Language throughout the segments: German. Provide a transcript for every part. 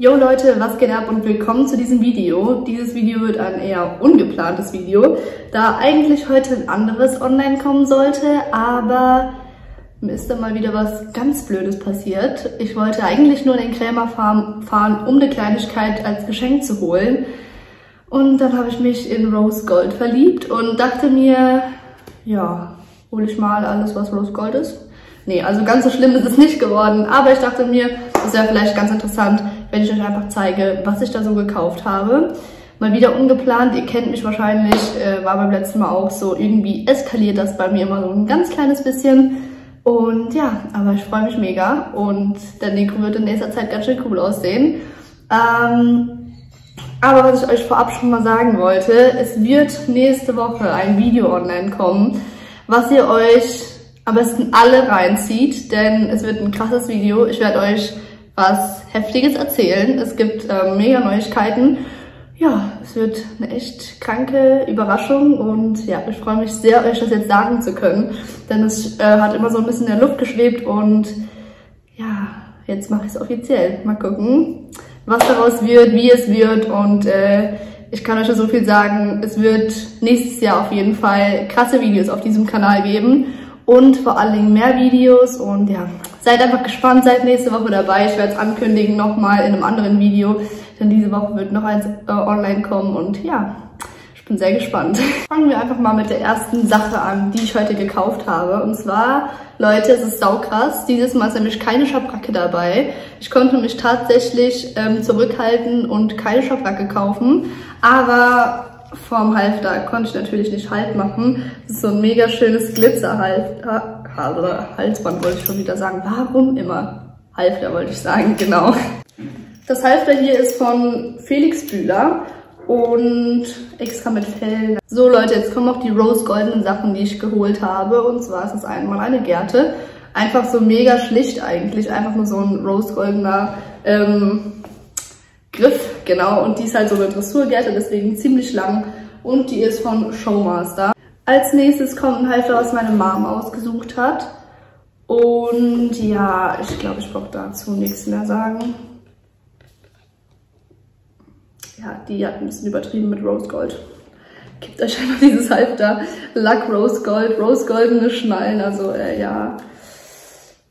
Yo Leute, was geht ab und willkommen zu diesem Video. Dieses Video wird ein eher ungeplantes Video, da eigentlich heute ein anderes online kommen sollte, aber mir ist dann mal wieder was ganz Blödes passiert. Ich wollte eigentlich nur in den Krämer fahren, um eine Kleinigkeit als Geschenk zu holen. Und dann habe ich mich in Rose Gold verliebt und dachte mir, ja, hole ich mal alles, was Rose Gold ist. Nee, also ganz so schlimm ist es nicht geworden, aber ich dachte mir, das wäre vielleicht ganz interessant, wenn ich euch einfach zeige, was ich da so gekauft habe. Mal wieder ungeplant, ihr kennt mich wahrscheinlich, äh, war beim letzten Mal auch so, irgendwie eskaliert das bei mir immer so ein ganz kleines bisschen. Und ja, aber ich freue mich mega und der Negro wird in nächster Zeit ganz schön cool aussehen. Ähm, aber was ich euch vorab schon mal sagen wollte, es wird nächste Woche ein Video online kommen, was ihr euch am besten alle reinzieht, denn es wird ein krasses Video. Ich werde euch was Heftiges erzählen. Es gibt äh, mega Neuigkeiten. Ja, es wird eine echt kranke Überraschung und ja, ich freue mich sehr, euch das jetzt sagen zu können, denn es äh, hat immer so ein bisschen in der Luft geschwebt und ja, jetzt mache ich es offiziell. Mal gucken, was daraus wird, wie es wird und äh, ich kann euch schon so viel sagen, es wird nächstes Jahr auf jeden Fall krasse Videos auf diesem Kanal geben und vor allen Dingen mehr Videos und ja, seid einfach gespannt, seid nächste Woche dabei. Ich werde es ankündigen nochmal in einem anderen Video, denn diese Woche wird noch eins äh, online kommen und ja, ich bin sehr gespannt. Fangen wir einfach mal mit der ersten Sache an, die ich heute gekauft habe und zwar, Leute, es ist saukrass, dieses Mal ist nämlich keine Schabracke dabei. Ich konnte mich tatsächlich ähm, zurückhalten und keine Schabracke kaufen, aber vorm Halfter konnte ich natürlich nicht Halt machen. Das ist so ein mega schönes Glitzerhalfter. Halsband wollte ich schon wieder sagen. Warum immer? Halfter wollte ich sagen, genau. Das Halfter hier ist von Felix Bühler und extra mit Fellen. So Leute, jetzt kommen auch die rose-goldenen Sachen, die ich geholt habe. Und zwar ist es einmal eine Gerte. Einfach so mega schlicht eigentlich. Einfach nur so ein rose-goldener ähm, Griff, genau. Und die ist halt so eine Dressurgerte, deswegen ziemlich lang. Und die ist von Showmaster. Als nächstes kommt ein Halfter, was meine Mom ausgesucht hat. Und ja, ich glaube, ich brauche dazu nichts mehr sagen. Ja, die hat ein bisschen übertrieben mit Rose Gold. Gibt euch einfach dieses Halfter. Lack Rose Gold, Rose Goldene Schnallen. Also äh, ja,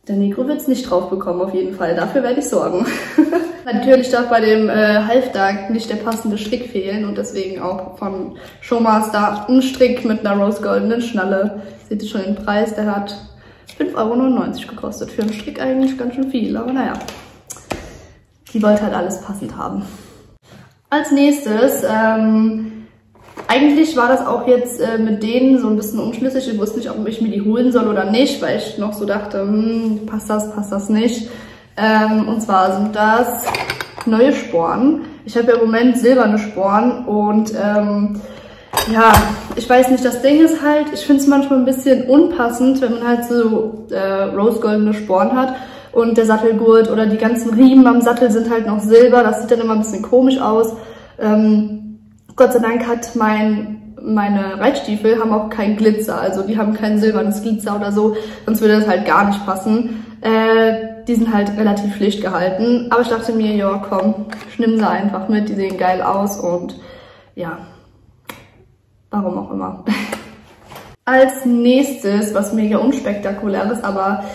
der Negro wird es nicht drauf bekommen, auf jeden Fall. Dafür werde ich sorgen. Natürlich darf bei dem äh, Halfter nicht der passende Strick fehlen und deswegen auch von Showmaster ein Strick mit einer rose-goldenen Schnalle. Seht ihr schon den Preis, der hat 5,99 Euro gekostet. Für einen Strick eigentlich ganz schön viel, aber naja. Die wollte halt alles passend haben. Als nächstes, ähm, eigentlich war das auch jetzt äh, mit denen so ein bisschen unschlüssig. Ich wusste nicht, ob ich mir die holen soll oder nicht, weil ich noch so dachte, hm, passt das, passt das nicht. Ähm, und zwar sind das neue Sporen. Ich habe ja im Moment silberne Sporen und ähm, ja, ich weiß nicht, das Ding ist halt, ich finde es manchmal ein bisschen unpassend, wenn man halt so äh, rose-goldene Sporen hat und der Sattelgurt oder die ganzen Riemen am Sattel sind halt noch silber. Das sieht dann immer ein bisschen komisch aus. Ähm, Gott sei Dank hat mein, meine Reitstiefel haben auch keinen Glitzer, also die haben kein silbernes Glitzer oder so, sonst würde das halt gar nicht passen. Äh, die sind halt relativ schlicht gehalten, aber ich dachte mir, ja komm, ich nimm sie einfach mit, die sehen geil aus und ja, warum auch immer. Als nächstes, was mega unspektakulär ist, aber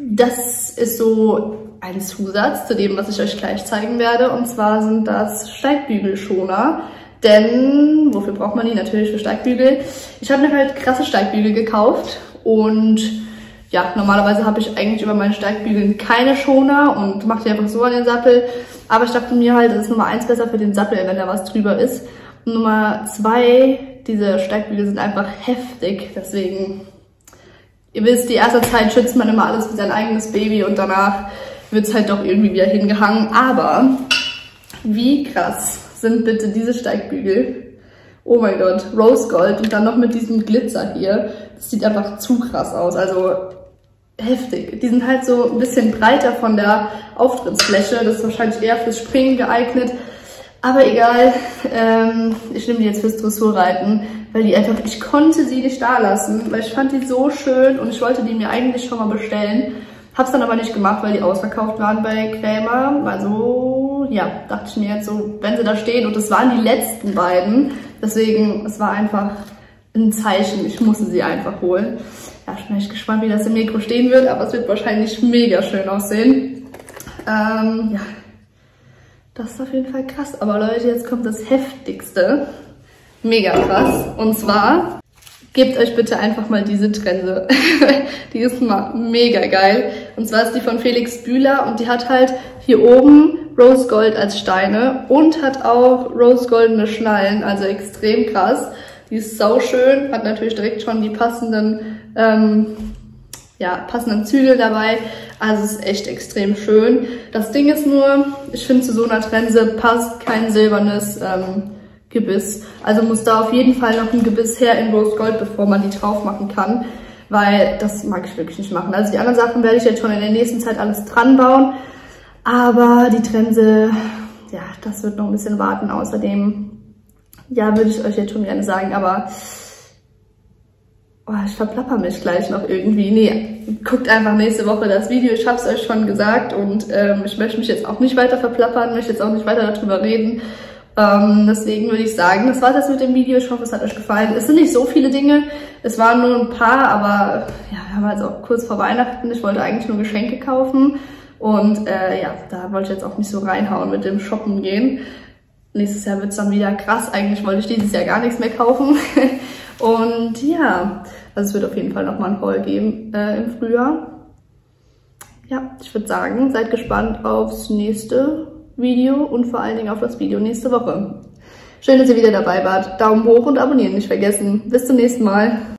das ist so ein Zusatz zu dem, was ich euch gleich zeigen werde. Und zwar sind das Steigbügelschoner. Denn wofür braucht man die? Natürlich für Steigbügel. Ich habe mir halt krasse Steigbügel gekauft und ja, normalerweise habe ich eigentlich über meinen Steigbügeln keine Schoner und mache die einfach so an den Sattel. Aber ich dachte mir halt, das ist Nummer eins besser für den Sattel, wenn da was drüber ist. Und Nummer zwei, diese Steigbügel sind einfach heftig, deswegen, ihr wisst, die erste Zeit schützt man immer alles wie sein eigenes Baby und danach wird es halt doch irgendwie wieder hingehangen. Aber wie krass sind bitte diese Steigbügel. Oh mein Gott, Rose Gold und dann noch mit diesem Glitzer hier. Das sieht einfach zu krass aus, also heftig. Die sind halt so ein bisschen breiter von der Auftrittsfläche. Das ist wahrscheinlich eher fürs Springen geeignet. Aber egal, ähm, ich nehme die jetzt fürs Dressurreiten, weil die einfach, ich konnte sie nicht da lassen, weil ich fand die so schön und ich wollte die mir eigentlich schon mal bestellen. Hab's dann aber nicht gemacht, weil die ausverkauft waren bei Krämer. Also ja, dachte ich mir jetzt so, wenn sie da stehen und es waren die letzten beiden, deswegen, es war einfach ein Zeichen, ich musste sie einfach holen. Ja, ich bin echt gespannt, wie das im Mikro stehen wird, aber es wird wahrscheinlich mega schön aussehen. Ähm, ja, das ist auf jeden Fall krass. Aber Leute, jetzt kommt das Heftigste. Mega krass. Und zwar Gebt euch bitte einfach mal diese Trense. die ist mal mega geil. Und zwar ist die von Felix Bühler und die hat halt hier oben Rose Gold als Steine und hat auch Rose Goldene Schnallen, also extrem krass. Die ist sau schön, hat natürlich direkt schon die passenden, ähm, ja, passenden Zügel dabei. Also ist echt extrem schön. Das Ding ist nur, ich finde zu so einer Trense passt kein silbernes ähm, Gebiss. Also muss da auf jeden Fall noch ein Gebiss her in Rose Gold, bevor man die drauf machen kann, weil das mag ich wirklich nicht machen. Also die anderen Sachen werde ich jetzt schon in der nächsten Zeit alles dran bauen, aber die Trense, ja, das wird noch ein bisschen warten. Außerdem, ja, würde ich euch jetzt schon gerne sagen, aber oh, ich verplapper mich gleich noch irgendwie. Nee, guckt einfach nächste Woche das Video. Ich habe es euch schon gesagt und ähm, ich möchte mich jetzt auch nicht weiter verplappern, möchte jetzt auch nicht weiter darüber reden. Ähm, deswegen würde ich sagen, das war das mit dem Video. Ich hoffe, es hat euch gefallen. Es sind nicht so viele Dinge. Es waren nur ein paar, aber ja, wir haben jetzt auch kurz vor Weihnachten. Ich wollte eigentlich nur Geschenke kaufen. Und äh, ja, da wollte ich jetzt auch nicht so reinhauen mit dem Shoppen gehen. Nächstes Jahr wird's dann wieder krass. Eigentlich wollte ich dieses Jahr gar nichts mehr kaufen. Und ja, also es wird auf jeden Fall nochmal ein Haul geben äh, im Frühjahr. Ja, ich würde sagen, seid gespannt aufs nächste Video und vor allen Dingen auf das Video nächste Woche. Schön, dass ihr wieder dabei wart. Daumen hoch und abonnieren nicht vergessen. Bis zum nächsten Mal.